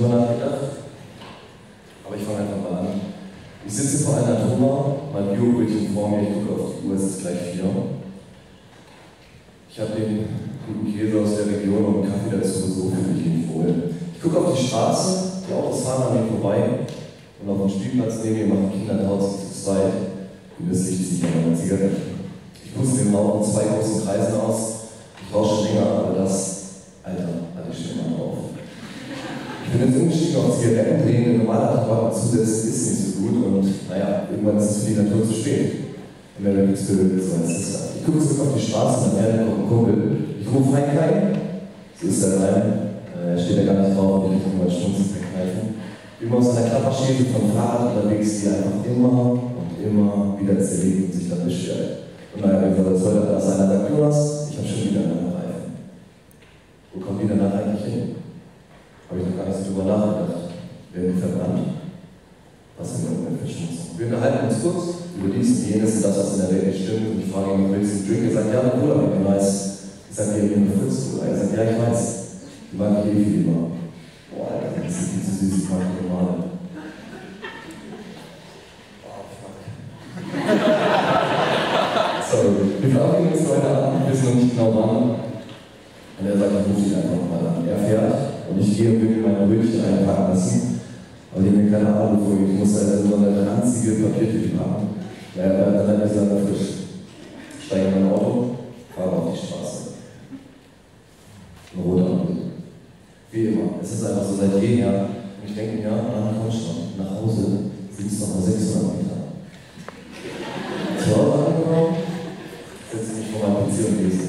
nicht drüber nachgedacht. Aber ich fange einfach mal an. Ich sitze vor einer Trümmer, mein Biobrötchen vor mir, ich gucke auf die Uhr, es ist gleich vier. Ich habe den guten Käse aus der Region und Kaffee dazu, so ich mich wohl. Ich gucke auf die Straße, die Autos fahren an mir vorbei und auf dem Spielplatz neben mir machen Kinder tausend zu zweit. Grünes Licht zieht an meiner Zigarette. Ich puste den Raum in zwei großen Kreisen aus. Ich rausche länger, aber das, Alter, hatte ich schon mal drauf. Ich bin jetzt Zigaretten drehen, normaler Tabak zusetzen ist nicht so gut und naja, irgendwann ist es für die Natur zu spät. Wenn nichts will, so heißt es Ich gucke zurück auf die Straße und dann kommt ein Kumpel. Ich rufe Hein Klein. So ist er rein. Er steht da gar nicht drauf und ich kann mal Schmunzeln verkneifen. Immer aus einer Klapperschäde vom Fahrrad unterwegs, die einfach immer und immer wieder Leben und sich dann beschwert. Und naja, wie soll das heute alles sein? Sagt Jonas, ich habe schon wieder einen Reifen. Wo kommt die danach eigentlich hin? Habe ich noch gar nicht so drüber nachgedacht. Werden die verbrannt? Was sind denn für Schmutzung? Wir unterhalten uns kurz über dies und jenes und das, was in der Welt nicht stimmt. Und ich frage ihn, willst du einen Drink? Er sagt, ja, Bruder, ich weiß. Ich sage, ja, wie Fritz, Bruder. Er sagt, ja, ich weiß. Die ich eh viel lieber. Boah, Alter, das ist viel zu süß, ich mag die normale. Oh, fuck. Sorry. Wir verabreden uns heute Abend, wissen noch nicht genau wann. Und er sagt, ich rufe ihn einfach mal an. Er fährt und ich gehe und will mir meine Brötchen einpacken lassen. Die haben mir keine Ahnung vor, ich muss also so eine ranzige Papiertüte haben. Naja, dann ist er frisch. Steige in mein Auto, fahre auf die Straße. Eine rote Ampel. Wie immer. Es ist einfach so seit jeher. Und ich denke mir, ah, komm schon, nach Hause sind es noch mal 600 Meter. Zu Hause angekommen, setze ich mich vor meinem PC und lese.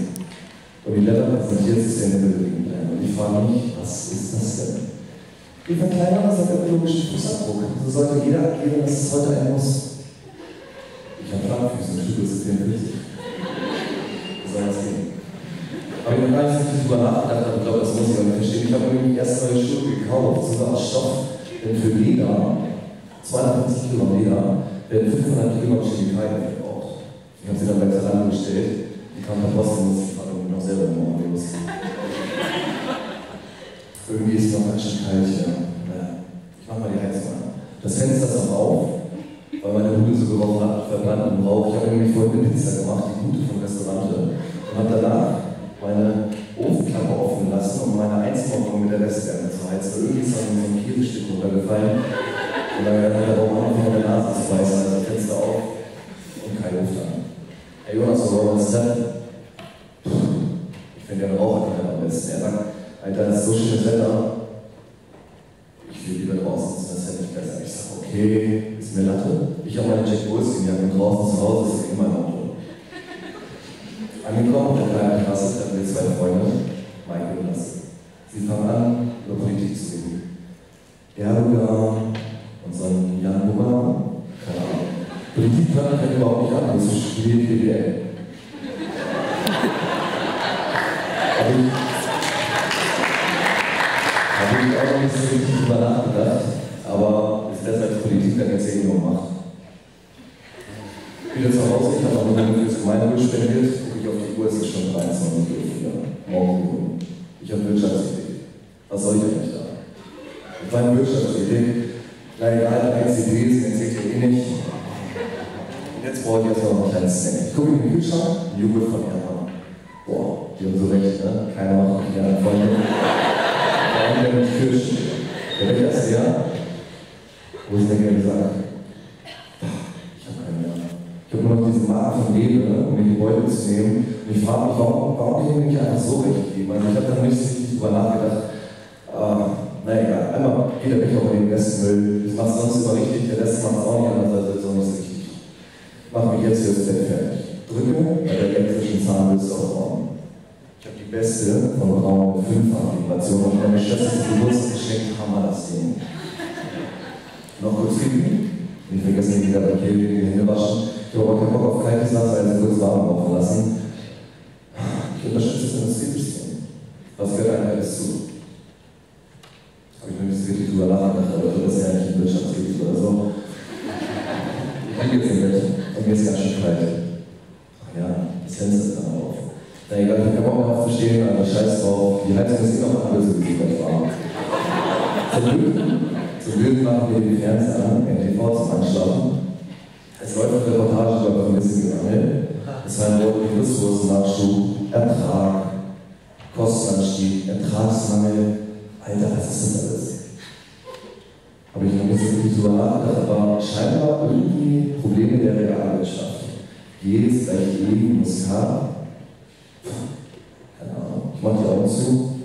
Und die Blätter präsentiert Sustainability Plan. Und ich frage mich, was ist das denn? Wir verkleinern unseren ökologischen Fußabdruck. So sollte jeder agieren, dass es heute ein Muss. Ich habe Flammfüße und Schüttel ist 44. Soll das gehen? Habe ich noch gar nicht richtig drüber nachgedacht, aber ich glaube, das muss ich auch nicht verstehen. Ich habe irgendwie erst neue Schuhe gekauft, sogar aus Stoff, denn für Leder, 250 Kilogramm Leder, werden 500 Kilogramm Chemikalien verbraucht. Ich habe sie dann bei Zalando bestellt, die kamen per Post und musste ich irgendwie noch selber im Morgen los. Irgendwie ist es noch ganz schön kalt hier. Ich mach mal die Heizung an. Das Fenster ist noch auf, weil meine Bude so gerochen hat, verbrannt im Rauch. Ich habe nämlich vorhin eine Pizza gemacht, die gute vom Restaurant, und habe danach meine Ofenklappe offen lassen, um meine Einzimmerwohnung mit der Restwärme zu heizen. Irgendwie ist da so ein Käsestück runtergefallen. Und dann hat der Raum angefangen, der Nase zu beißen, also Fenster auf und kein Luft an. Herr Jonas, was ist das? Ich finde den Raucher am besten. Er sagt, Alter, das ist so schönes Wetter. Ich will lieber draußen sitzen, das hätte ich besser. Okay, ist mir Latte. Ich habe meine Jack Wolfskin Jacke und draußen zu Hause ist immer ein Auto. Angekommen auf der kleinen Klasse treffen wir zwei Freunde, Michael und Lasse. Sie fangen an, über Politik zu reden. Erdogan ein Jan Bummer, keine Ahnung. Politik kann ich überhaupt nicht an, das ist studiert BWL. Aber ich da habe ich auch noch nicht so richtig drüber nachgedacht, aber ist besser als Politik dann jetzt irgendwo macht. Wieder zu Hause, ich habe auch noch eine fürs Gemeinwohl spendiert, gucke ich auf die Uhr, es ist schon 23 Uhr, morgen Ich habe Wirtschaftsidee. Was soll ich eigentlich da? Ich meine Wirtschaftsidee, na egal, eins Ideen erzählt ihr eh nicht. Jetzt brauche ich erstmal noch ein kleines Snack. Ich gucke in den Kühlschrank, Joghurt von Erna. Boah, die haben so recht, ne? Keiner macht mich gerne Freunde. Vor allem mit Kirschen. Der Becher ist leer. Wo ich denke, gesagt, ich habe keine mehr. Ich habe nur noch diesen Marken von Lebe, um mir die Beutel zu nehmen. Und ich frage mich, warum, warum ich nicht einfach so recht geben? Also ich habe da nicht richtig drüber nachgedacht. Äh, na egal, einmal geht der Becher bei den besten Müll. Das macht sonst immer richtig, der Rest macht es auch nicht anders, also ist auch nicht so richtig. Mach mich jetzt hier das Bett fertig. Drücke bei der elektrischen Zahnbürste auf Raum. Ich habe die beste von Raum 5 Vibration und meine Schwester zum Geburtstag geschenkt, Hammer das Ding. Noch kurz kippen, nicht vergessen, wieder bei Kehl die Hände waschen. Ich habe aber keinen Bock auf kaltes Wasser, also kurz warm laufen lassen. Ich unterstütze das Industriesystem. Was gehört einem alles zu? Habe ich mir nicht so richtig drüber nachgedacht, aber das ist ja nicht ein Wirtschaftsgebiet oder so. Ich liege jetzt im Bett und mir ist ganz schön kalt. Ach ja, das Fenster ist dann auf. Na egal, ich habe auch noch aufzustehen, aber scheiß drauf. Die Heizung ist eh noch so wie sie gleich warm. Zum Glück, zum Glück machen wir die Fernseher an, NTV zum Einschlafen. Es läuft eine Reportage über vermissige Angel. Es war ein Ressourcennachschub, Ertrag, Kostenanstieg, Ertragsmangel. Alter, was ist das alles? Habe ich ein bisschen wirklich drüber nachgedacht, aber scheinbar irgendwie Probleme der Realwirtschaft. Jedes gleich E muss K. Keine Ahnung. Ich mache die Augen zu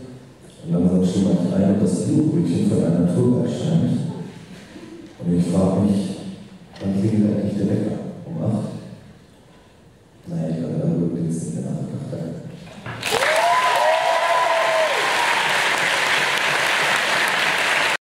und langsam schimmert ein und das Blutrötchen von einer Natur erscheint. dan sehingga kita